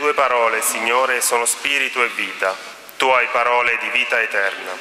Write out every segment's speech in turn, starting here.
tue parole, Signore, sono spirito e vita. Tu hai parole di vita eterna.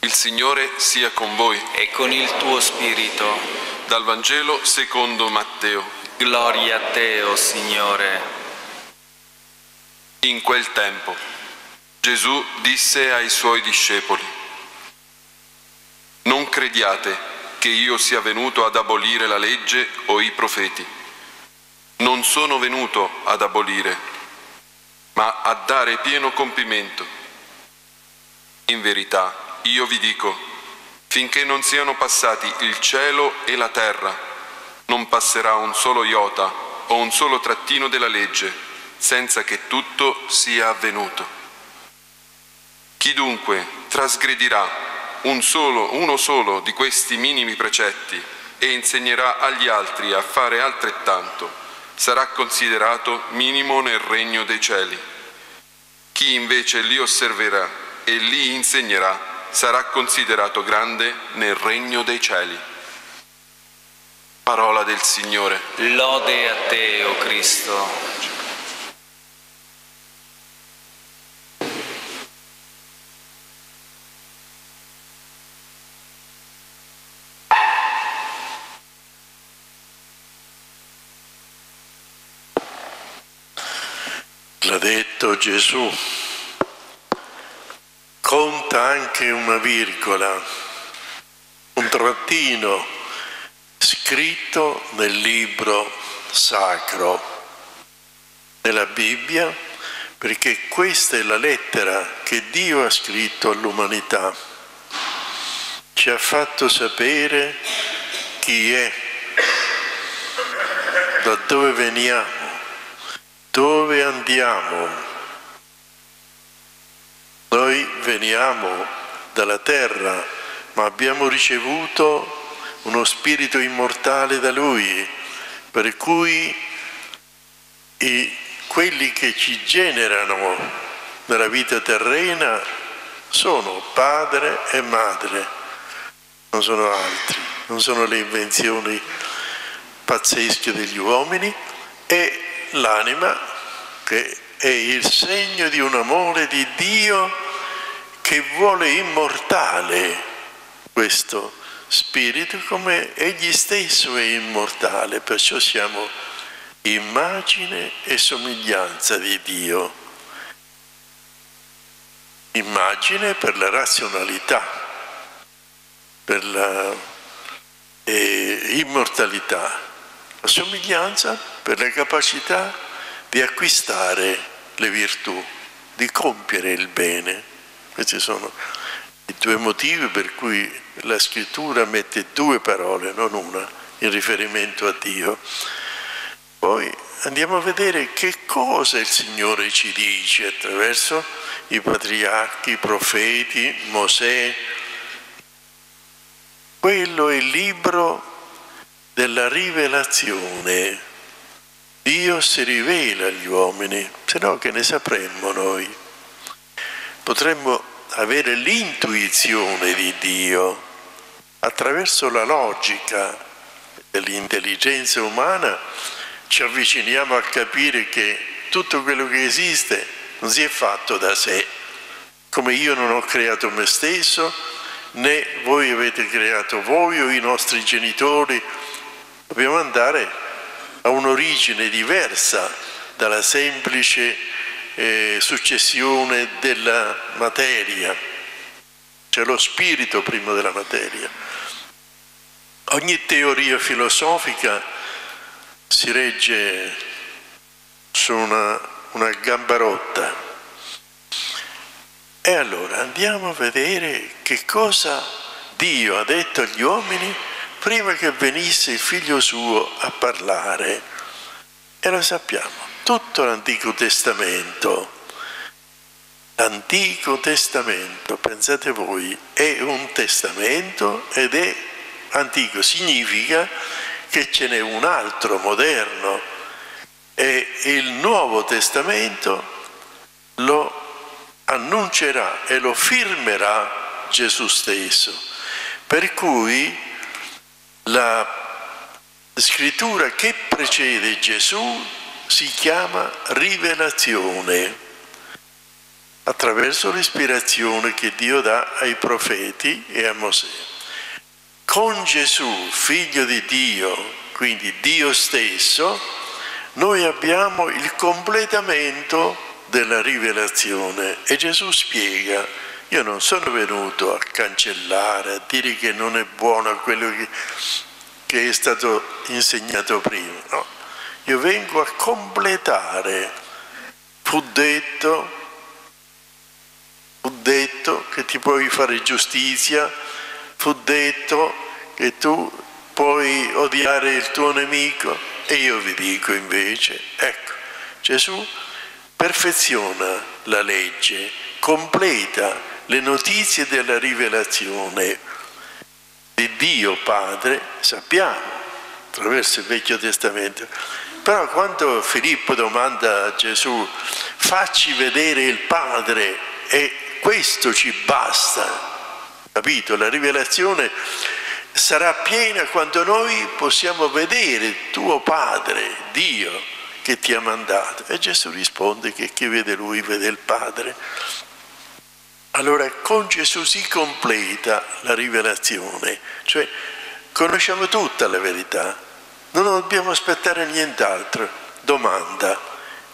Il Signore sia con voi. e con il tuo spirito. Dal Vangelo secondo Matteo. Gloria a te, o Signore. In quel tempo Gesù disse ai suoi discepoli, Non crediate che io sia venuto ad abolire la legge o i profeti. Non sono venuto ad abolire, ma a dare pieno compimento. In verità, io vi dico, finché non siano passati il cielo e la terra, non passerà un solo iota o un solo trattino della legge, senza che tutto sia avvenuto. Chi dunque trasgredirà un solo, uno solo di questi minimi precetti e insegnerà agli altri a fare altrettanto, sarà considerato minimo nel regno dei cieli. Chi invece li osserverà e li insegnerà sarà considerato grande nel regno dei cieli. Parola del Signore. Lode a te, o Cristo. L'ha detto Gesù. Conta anche una virgola, un trattino scritto nel libro sacro della Bibbia, perché questa è la lettera che Dio ha scritto all'umanità. Ci ha fatto sapere chi è, da dove veniamo, dove andiamo. Noi veniamo dalla terra, ma abbiamo ricevuto uno spirito immortale da Lui, per cui i, quelli che ci generano nella vita terrena sono padre e madre, non sono altri, non sono le invenzioni pazzesche degli uomini e l'anima che è il segno di un amore di Dio che vuole immortale questo spirito come egli stesso è immortale, perciò siamo immagine e somiglianza di Dio. Immagine per la razionalità, per la eh, immortalità, la somiglianza per la capacità di acquistare le virtù, di compiere il bene. Questi sono i due motivi per cui la scrittura mette due parole, non una, in riferimento a Dio. Poi andiamo a vedere che cosa il Signore ci dice attraverso i patriarchi, i profeti, Mosè. Quello è il libro della rivelazione. Dio si rivela agli uomini, se no che ne sapremmo noi? Potremmo avere l'intuizione di Dio attraverso la logica dell'intelligenza umana ci avviciniamo a capire che tutto quello che esiste non si è fatto da sé, come io non ho creato me stesso, né voi avete creato voi o i nostri genitori. Dobbiamo andare a un'origine diversa dalla semplice eh, successione della materia. C'è lo spirito prima della materia. Ogni teoria filosofica si regge su una, una gamba rotta. E allora andiamo a vedere che cosa Dio ha detto agli uomini prima che venisse il figlio suo a parlare. E lo sappiamo, tutto l'Antico Testamento. L'Antico Testamento, pensate voi, è un testamento ed è antico, significa che ce n'è un altro moderno e il Nuovo Testamento lo annuncerà e lo firmerà Gesù stesso. Per cui la scrittura che precede Gesù si chiama rivelazione attraverso l'ispirazione che Dio dà ai profeti e a Mosè. Con Gesù, figlio di Dio, quindi Dio stesso, noi abbiamo il completamento della rivelazione e Gesù spiega, io non sono venuto a cancellare, a dire che non è buono quello che, che è stato insegnato prima, no, io vengo a completare, fu detto fu detto che ti puoi fare giustizia, fu detto che tu puoi odiare il tuo nemico e io vi dico invece, ecco, Gesù perfeziona la legge, completa le notizie della rivelazione di Dio Padre, sappiamo attraverso il Vecchio Testamento. Però quando Filippo domanda a Gesù, facci vedere il Padre e questo ci basta, capito? La rivelazione sarà piena quando noi possiamo vedere tuo Padre, Dio, che ti ha mandato. E Gesù risponde che chi vede Lui vede il Padre. Allora con Gesù si completa la rivelazione, cioè conosciamo tutta la verità, non dobbiamo aspettare nient'altro. Domanda,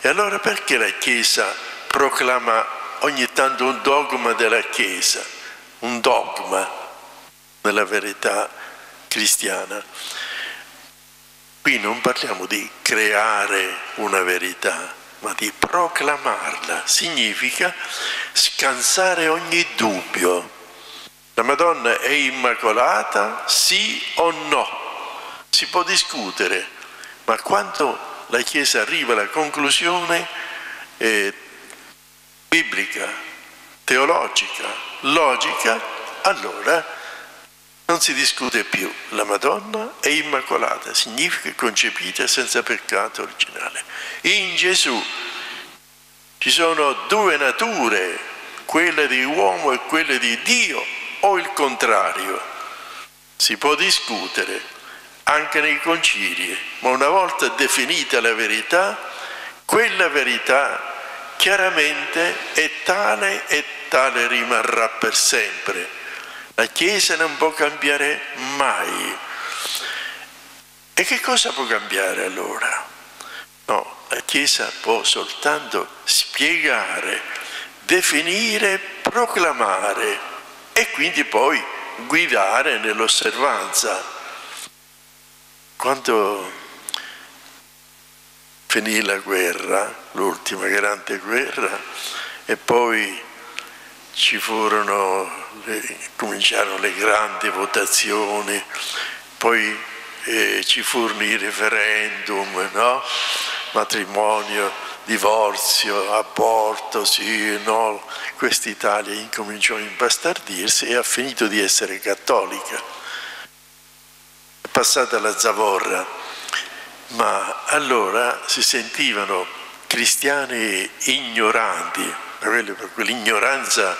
e allora perché la Chiesa proclama ogni tanto un dogma della Chiesa, un dogma della verità cristiana. Qui non parliamo di creare una verità, ma di proclamarla. Significa scansare ogni dubbio. La Madonna è immacolata, sì o no? Si può discutere, ma quando la Chiesa arriva alla conclusione eh, biblica, teologica, logica, allora non si discute più. La Madonna è immacolata, significa concepita senza peccato originale. In Gesù ci sono due nature, quella di uomo e quella di Dio, o il contrario. Si può discutere anche nei concili, ma una volta definita la verità, quella verità chiaramente è tale e tale rimarrà per sempre. La Chiesa non può cambiare mai. E che cosa può cambiare allora? No, Chiesa può soltanto spiegare, definire, proclamare e quindi poi guidare nell'osservanza. Quando finì la guerra, l'ultima grande guerra, e poi ci furono, le, cominciarono le grandi votazioni, poi eh, ci furono i referendum, no? Matrimonio, divorzio, aborto, sì, no, quest'Italia incominciò a impastardirsi e ha finito di essere cattolica. È passata la zavorra ma allora si sentivano cristiani ignoranti, per quell'ignoranza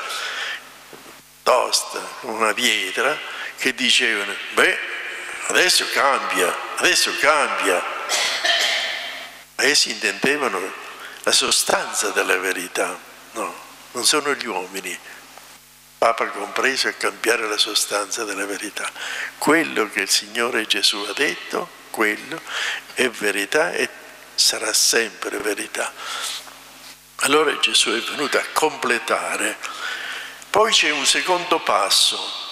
tosta, una pietra, che dicevano, beh, adesso cambia, adesso cambia. Essi intendevano la sostanza della verità, no, non sono gli uomini, Papa compreso, a cambiare la sostanza della verità. Quello che il Signore Gesù ha detto quello è verità e sarà sempre verità. Allora Gesù è venuto a completare. Poi c'è un secondo passo.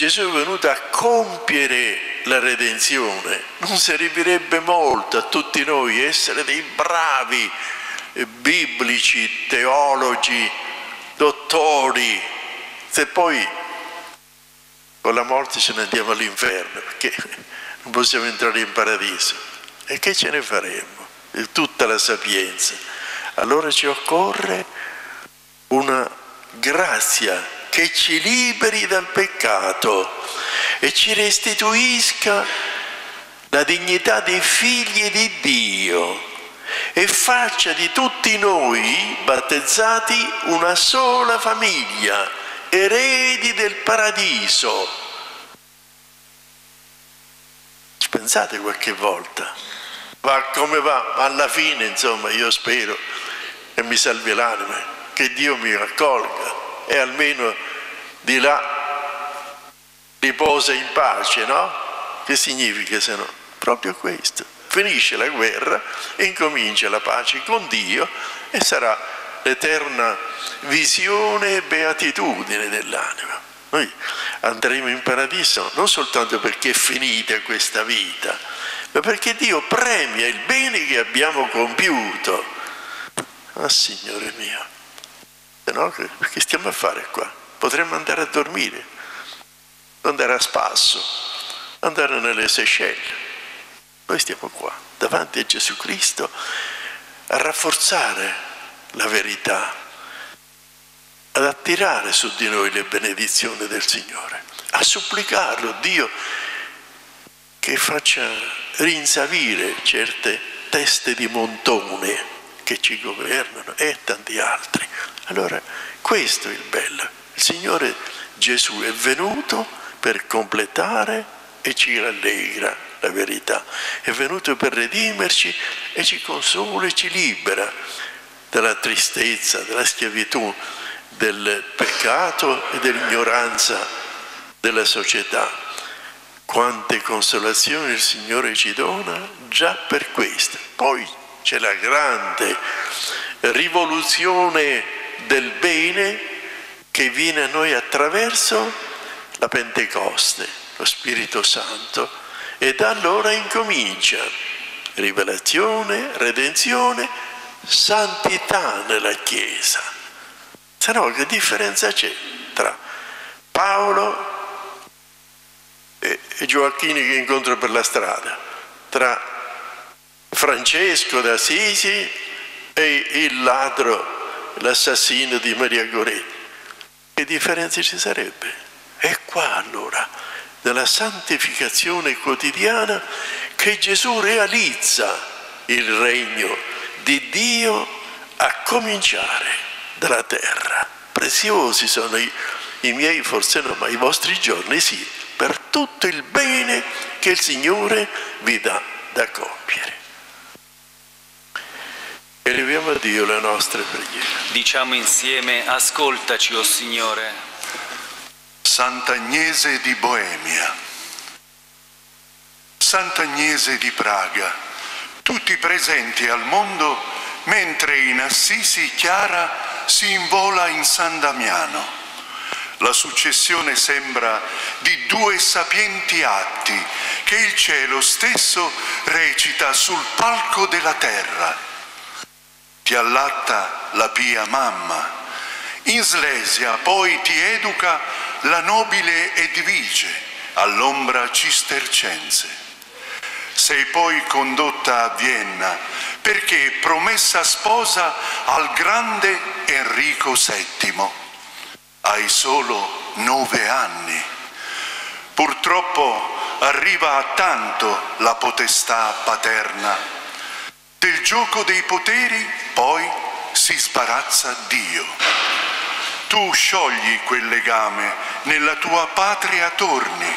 Gesù è venuto a compiere la redenzione. Non servirebbe molto a tutti noi essere dei bravi biblici, teologi, dottori, se poi con la morte ce ne andiamo all'inferno, perché non possiamo entrare in paradiso. E che ce ne faremo? Tutta la sapienza. Allora ci occorre una grazia che ci liberi dal peccato e ci restituisca la dignità dei figli di Dio e faccia di tutti noi battezzati una sola famiglia, eredi del paradiso. Ci pensate qualche volta? Va come va, alla fine insomma io spero e mi salvi l'anima, che Dio mi raccolga e almeno di là riposa in pace, no? Che significa se no? Proprio questo. Finisce la guerra incomincia la pace con Dio e sarà l'eterna visione e beatitudine dell'anima. Noi andremo in paradiso non soltanto perché è finita questa vita, ma perché Dio premia il bene che abbiamo compiuto. Ah, Signore mio, se no che stiamo a fare qua? Potremmo andare a dormire, andare a spasso, andare nelle Seychelles. Noi stiamo qua, davanti a Gesù Cristo, a rafforzare la verità, ad attirare su di noi le benedizioni del Signore, a supplicarlo, Dio, che faccia rinsavire certe teste di montone che ci governano e tanti altri. Allora, questo è il bello. Il Signore Gesù è venuto per completare e ci rallegra la verità. È venuto per redimerci e ci consola e ci libera dalla tristezza, dalla schiavitù, del peccato e dell'ignoranza della società. Quante consolazioni il Signore ci dona già per questo. Poi c'è la grande rivoluzione del bene che viene a noi attraverso la Pentecoste, lo Spirito Santo, e da allora incomincia rivelazione, redenzione, santità nella Chiesa. Se no che differenza c'è tra Paolo e Gioacchini che incontro per la strada, tra Francesco d'Assisi e il ladro, l'assassino di Maria Goretti. Che differenza ci sarebbe? È qua allora, nella santificazione quotidiana, che Gesù realizza il regno di Dio a cominciare dalla terra. Preziosi sono i, i miei, forse no, ma i vostri giorni sì, per tutto il bene che il Signore vi dà da compiere. Eleviamo a Dio le nostre preghiere. Diciamo insieme, ascoltaci, o oh Signore. Sant'Agnese di Boemia, Sant'Agnese di Praga, tutti presenti al mondo mentre in Assisi Chiara si invola in San Damiano. La successione sembra di due sapienti atti che il cielo stesso recita sul palco della terra ti allatta la pia mamma. In Slesia poi ti educa la nobile Edvice all'ombra cistercense. Sei poi condotta a Vienna perché promessa sposa al grande Enrico VII. Hai solo nove anni. Purtroppo arriva a tanto la potestà paterna del gioco dei poteri poi si sbarazza Dio. Tu sciogli quel legame, nella tua patria torni.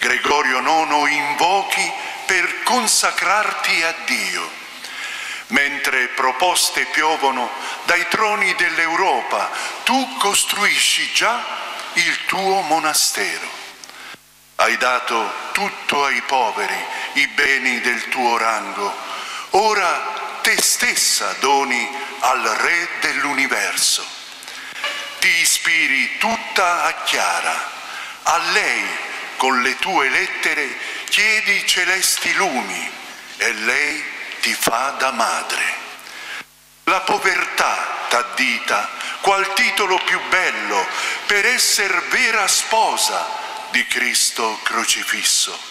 Gregorio IX invochi per consacrarti a Dio. Mentre proposte piovono dai troni dell'Europa, tu costruisci già il tuo monastero. Hai dato tutto ai poveri, i beni del tuo rango ora te stessa doni al Re dell'universo. Ti ispiri tutta a Chiara, a lei con le tue lettere chiedi celesti lumi e lei ti fa da madre. La povertà t'addita qual titolo più bello per essere vera sposa di Cristo crocifisso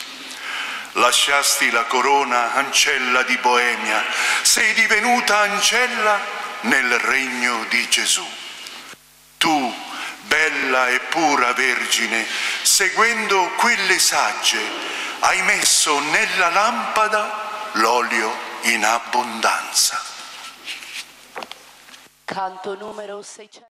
lasciasti la corona ancella di Boemia, sei divenuta ancella nel regno di Gesù. Tu, bella e pura Vergine, seguendo quelle sagge, hai messo nella lampada l'olio in abbondanza. Canto numero 600.